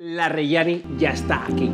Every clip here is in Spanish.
La Reyani ya está aquí.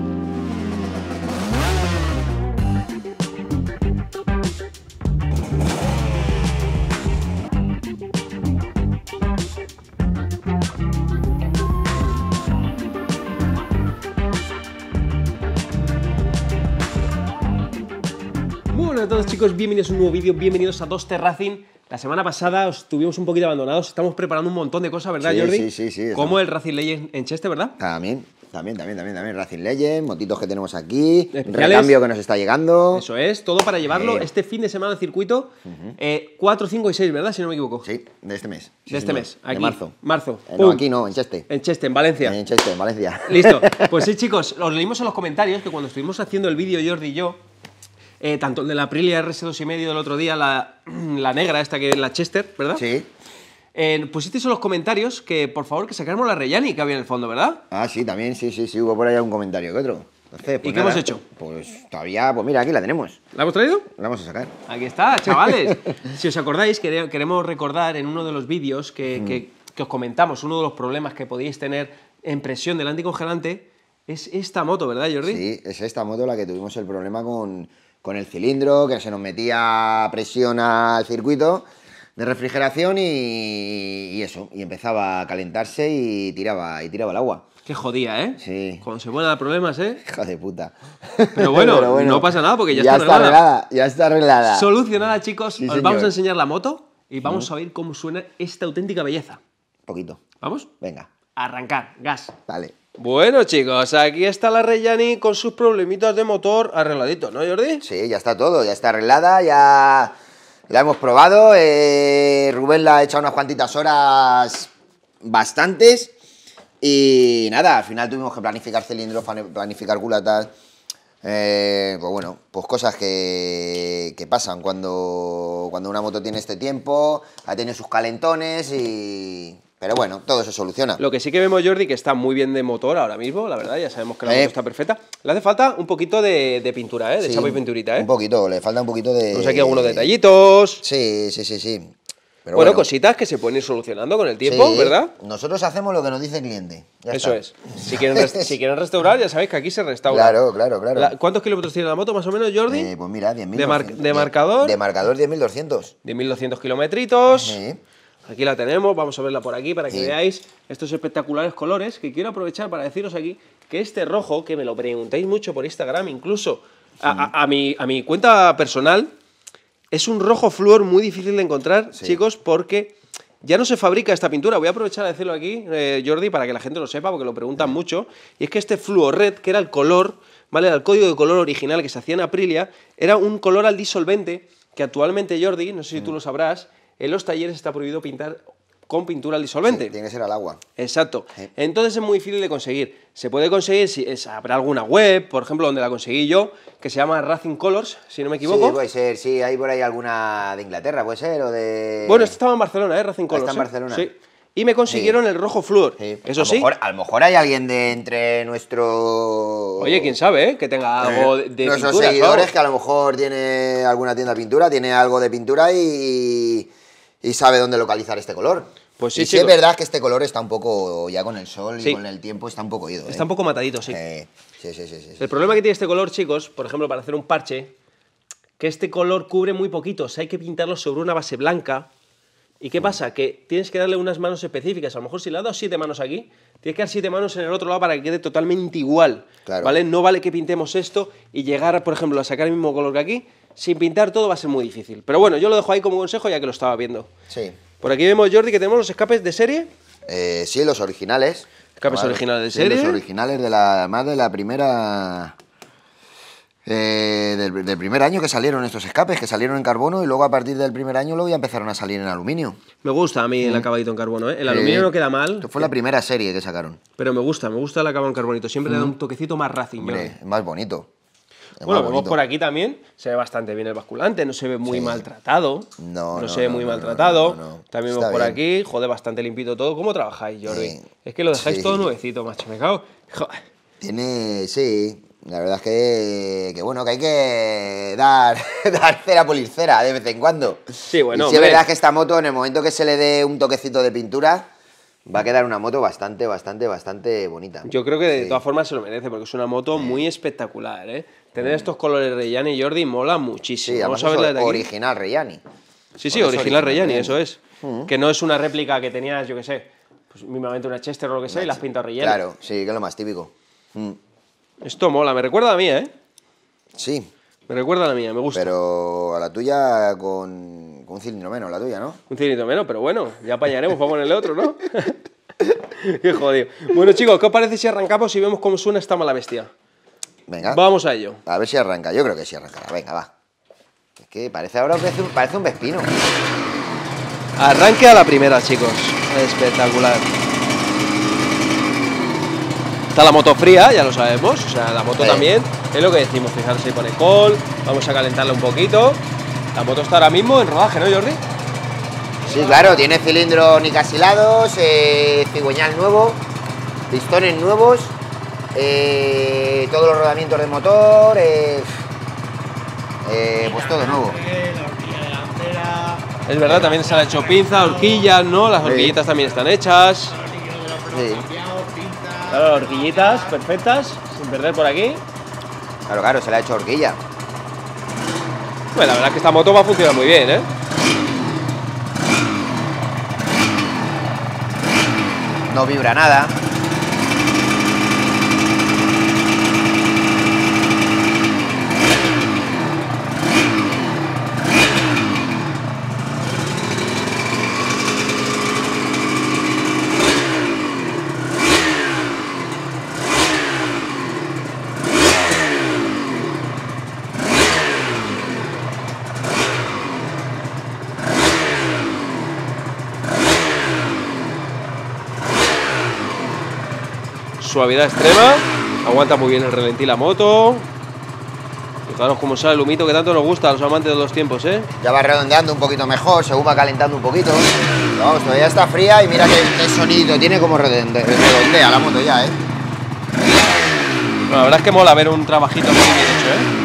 Muy buenas a todos chicos, bienvenidos a un nuevo vídeo, bienvenidos a Dos Racing. La semana pasada os tuvimos un poquito abandonados, estamos preparando un montón de cosas, ¿verdad Sí, Jordi? sí, sí, sí. Como el Racing Legends en Cheste, ¿verdad? También, también, también, también, también. Racing Legend, motitos que tenemos aquí, recambio que nos está llegando. Eso es, todo para llevarlo Sí. este fin de semana al circuito. 4, 5 y 6, ¿verdad? Si no me equivoco. Sí, de este mes. Sí, de este señor. mes, aquí. De marzo. Marzo. Eh, no, aquí no, en Cheste. En Cheste, en Valencia. En Cheste, en Valencia. Listo. Pues sí, chicos, os leímos en los comentarios que cuando estuvimos haciendo el vídeo Jordi y yo, eh, tanto el de la Aprilia RS2 y medio del otro día, la, la negra esta que es la Chester, ¿verdad? Sí. Eh, pusisteis en los comentarios que por favor que sacáramos la Reyani que había en el fondo, ¿verdad? Ah, sí, también, sí, sí, sí, hubo por ahí algún comentario que otro. Entonces, pues ¿Y qué nada, hemos hecho? Pues todavía, pues mira, aquí la tenemos. ¿La hemos traído? La vamos a sacar. Aquí está, chavales. si os acordáis, quere- queremos recordar en uno de los vídeos que, que- que os comentamos, uno de los problemas que podíais tener en presión del anticongelante es esta moto, ¿verdad, Jordi? Sí, es esta moto la que tuvimos el problema con, con el cilindro, que se nos metía presión al circuito de refrigeración y, y eso, y empezaba a calentarse y tiraba, y tiraba el agua. Qué jodía, ¿eh? Sí. Cuando se pueden dar problemas, ¿eh? Hija de puta. Pero bueno, no pasa nada porque ya está está arreglada. arreglada. Ya está arreglada. Solucionada, chicos. Sí, os vamos a enseñar la moto y vamos a ver cómo suena esta auténtica belleza. Poquito. ¿Vamos? Venga, Arrancar, gas. vale. Bueno, chicos, aquí está la Reyani con sus problemitas de motor arregladitos, ¿no, Jordi? Sí, ya está todo, ya está arreglada, ya la hemos probado. eh, Rubén la ha echado unas cuantitas horas bastantes. Y nada, al final tuvimos que planificar cilindros, planificar culatas. eh, pues bueno, pues cosas que, que pasan cuando, cuando una moto tiene este tiempo, ha tenido sus calentones y... Pero bueno, todo se soluciona. Lo que sí que vemos, Jordi, que está muy bien de motor ahora mismo, la verdad, ya sabemos que la Eh. moto está perfecta. Le hace falta un poquito de, de pintura, ¿eh? De Sí, chapa y pinturita, ¿eh? Un poquito, le falta un poquito de... Tenemos aquí algunos detallitos. Sí, sí, sí, sí. Pero bueno, cositas que se pueden ir solucionando con el tiempo, Sí, ¿verdad? Nosotros hacemos lo que nos dice el cliente. Ya Eso está. es. Si quieren, res- si quieren restaurar, ya sabéis que aquí se restaura. Claro, claro, claro. La- ¿Cuántos kilómetros tiene la moto, más o menos, Jordi? Eh, pues mira, 10.200. ¿De mar- de marcador? De marcador 10.200. De 1200 kilómetros. Sí. Aquí la tenemos, vamos a verla por aquí para que Sí. veáis estos espectaculares colores que quiero aprovechar para deciros aquí que este rojo, que me lo preguntáis mucho por Instagram, incluso a, a- a mi, a mi cuenta personal, es un rojo flúor muy difícil de encontrar, Sí. chicos, porque ya no se fabrica esta pintura. Voy a aprovechar a decirlo aquí, eh, Jordi, para que la gente lo sepa, porque lo preguntan mucho. Y es que este fluor red, que era el color, ¿vale? Era el código de color original que se hacía en Aprilia, era un color al disolvente que actualmente, Jordi, no sé si tú lo sabrás, en los talleres está prohibido pintar con pintura al disolvente. Tiene que ser al agua. Exacto. Sí. Entonces es muy difícil de conseguir. Se puede conseguir, si es, habrá alguna web, por ejemplo, donde la conseguí yo, que se llama Racing Colors, si no me equivoco. Sí, puede ser. Sí, hay por ahí alguna de Inglaterra, puede ser, o de... Bueno, este estaba en Barcelona, ¿eh? Racing Colors. Está en ¿eh? Barcelona. Sí. Y me consiguieron el rojo flúor. Sí. Eso a sí. Mejor, a lo mejor hay alguien de entre nuestro... Oye, quién sabe, ¿eh? Que tenga algo de, de Nuestros seguidores que a lo mejor tiene alguna tienda de pintura, tiene algo de pintura y, y sabe dónde localizar este color. Pues sí, y sí es verdad que este color está un poco, ya con el sol Sí. y con el tiempo, está un poco ido. ¿eh? Está un poco matadito, sí. Eh, sí, sí, sí, sí, sí. El problema que tiene este color, chicos, por ejemplo, para hacer un parche, que este color cubre muy poquito. O sea, hay que pintarlo sobre una base blanca. ¿Y qué pasa? Que tienes que darle unas manos específicas. A lo mejor si le has dado siete manos aquí, tienes que dar siete manos en el otro lado para que quede totalmente igual. Claro. ¿Vale? No vale que pintemos esto y llegar, por ejemplo, a sacar el mismo color que aquí. Sin pintar todo va a ser muy difícil. Pero bueno, yo lo dejo ahí como consejo ya que lo estaba viendo. Sí. Por aquí vemos, Jordi, que tenemos los escapes de serie. Eh, sí, los originales. Escapes originales de Sí, serie. Los originales de la, más de la primera... eh, del, del primer año que salieron estos escapes, que salieron en carbono y luego a partir del primer año luego ya empezaron a salir en aluminio. Me gusta a mí el acabadito en carbono, ¿eh? El aluminio Eh, no queda mal. Esto fue la primera serie que sacaron. Pero me gusta, me gusta el acabado en carbonito. Siempre le da un toquecito más racing. Hombre, más bonito. Bueno, vemos por aquí también, se ve bastante bien el basculante, no se ve muy Sí. maltratado. No, no, se ve no, muy no, no, maltratado. no, no, no. También vemos por bien. aquí, joder, bastante limpito todo. ¿Cómo trabajáis, Jordi? Sí. Es que lo dejáis Sí. todo nuevecito, macho, me cago. Joder. Tiene, sí, la verdad es que, que bueno, que hay que dar, dar cera pulir cera de vez en cuando. Sí, bueno, Y sí es verdad que esta moto, en el momento que se le dé un toquecito de pintura, Va a quedar una moto bastante, bastante, bastante bonita. Yo creo que de Sí. todas formas se lo merece, porque es una moto muy espectacular, ¿eh? Tener estos colores Reyani y Jordi mola muchísimo. Sí, Vamos a verla es de aquí. original Reyani. Sí, sí, original original Reyani, eso es. Que no es una réplica que tenías, yo qué sé, pues mínimamente una Chester o lo que sea, y las pintas Reyani. Claro, sí, que es lo más típico. Mm, Esto mola, me recuerda a la mía, ¿eh? Sí, Me recuerda a la mía, me gusta. pero a la tuya con un cilindro menos, la tuya, ¿no? Un cilindro menos, pero bueno, ya apañaremos para ponerle otro, ¿no? Qué jodido. Bueno, chicos, ¿qué os parece si arrancamos y vemos cómo suena esta mala bestia? Venga, Vamos a ello. a ver si arranca. Yo creo que sí arrancará. Venga, va. Es que parece ahora parece un, parece un vespino. Arranque a la primera, chicos. Espectacular. Está la moto fría, ya lo sabemos. O sea, la moto Sí. también. Es lo que decimos, fijaros, ahí pone col. Vamos a calentarla un poquito. La moto está ahora mismo en rodaje, ¿no, Jordi? Sí, claro, tiene cilindros nicasilados, eh, cigüeñal nuevo, pistones nuevos, eh, todos los rodamientos del motor, eh, eh, pues todo nuevo. La horquilla delantera, Es verdad, también se le ha hecho pinza, horquillas, ¿no? Las Sí. horquillitas también están hechas. de Sí. Claro, las horquillitas perfectas, sin perder por aquí. Claro, claro, se le ha hecho horquilla. Bueno, la verdad es que esta moto va a funcionar muy bien, ¿eh? No vibra nada. Suavidad extrema, aguanta muy bien el relentí la moto. Fijaros cómo sale el humito que tanto nos gusta a los amantes de los tiempos, ¿eh? Ya va redondeando un poquito mejor, según va calentando un poquito. Pero vamos, todavía está fría y mira qué, qué sonido tiene como redonde- redondea la moto ya, ¿eh? Bueno, la verdad es que mola ver un trabajito muy bien hecho, ¿eh?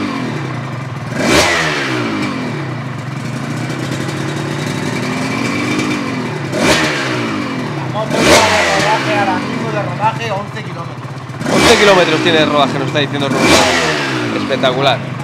La moto lleva de rodaje ahora mismo de rodaje 11 kilómetros. 11 kilómetros tiene de rodaje, nos está diciendo Rubén. Espectacular.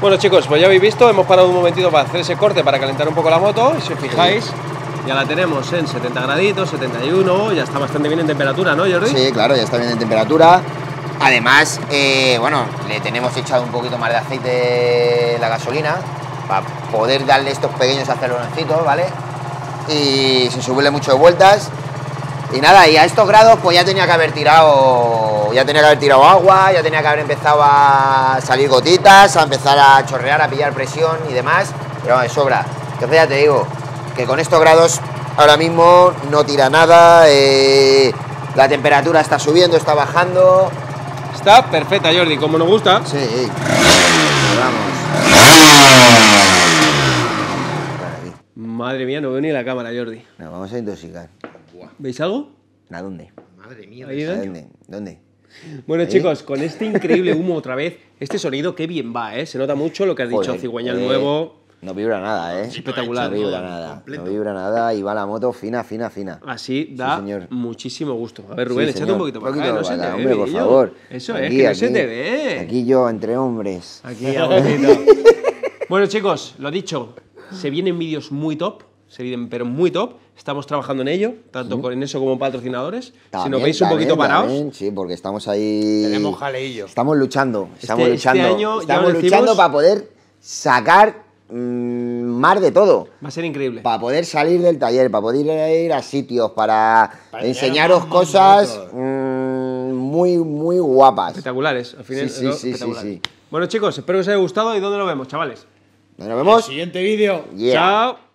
Bueno chicos, pues ya habéis visto, hemos parado un momentito para hacer ese corte para calentar un poco la moto. Y si os fijáis, Ya la tenemos en 70 graditos, 71, ya está bastante bien en temperatura, ¿no, Jordi? Sí, claro, ya está bien en temperatura. Además, eh, bueno, le tenemos echado un poquito más de aceite la gasolina para poder darle estos pequeños aceleroncitos, ¿vale? Y sin subirle mucho de vueltas. Y nada, y a estos grados pues ya tenía que haber tirado, ya tenía que haber tirado agua, ya tenía que haber empezado a salir gotitas, a empezar a chorrear, a pillar presión y demás, pero de sobra. Entonces ya te digo, que con estos grados ahora mismo no tira nada, eh, la temperatura está subiendo, está bajando. Está perfecta, Jordi, como nos gusta. Sí, vamos. Madre mía, no veo ni la cámara, Jordi. Nos vamos a intoxicar. ¿Veis algo? ¿A dónde? Madre mía. Ahí ¿A dónde? ¿Dónde? Bueno, ¿Ahí? chicos, con este increíble humo otra vez, este sonido qué bien va, ¿eh? Se nota mucho lo que has dicho, Joder, cigüeñal eh, nuevo. No vibra nada, ¿eh? Espectacular. No vibra nada. completo. No vibra nada y va la moto fina, fina, fina. Así da señor. muchísimo gusto. A ver, Rubén, Sí, échate un poquito para acá, no se te ve, hombre, por favor. Eso es, Aquí, que no se aquí, te ve. Aquí yo, entre hombres. Aquí bueno, chicos, lo dicho, se vienen vídeos muy top, se vienen pero muy top. Estamos trabajando en ello, tanto con eso como patrocinadores. si nos También, veis un poquito parados, también, Sí, porque estamos ahí. Tenemos jaleillo. Estamos luchando, estamos este luchando. año ya estamos luchando decimos- para poder sacar mm, más de todo. va a ser increíble. Para poder salir del taller, para poder ir a sitios, para, Para enseñaros cosas mm, muy, muy guapas. Espectaculares, al final. Sí, sí, ¿no? sí, sí. Bueno, chicos, espero que os haya gustado y dónde lo vemos, chavales. Nos vemos. Siguiente vídeo. Yeah. Chao.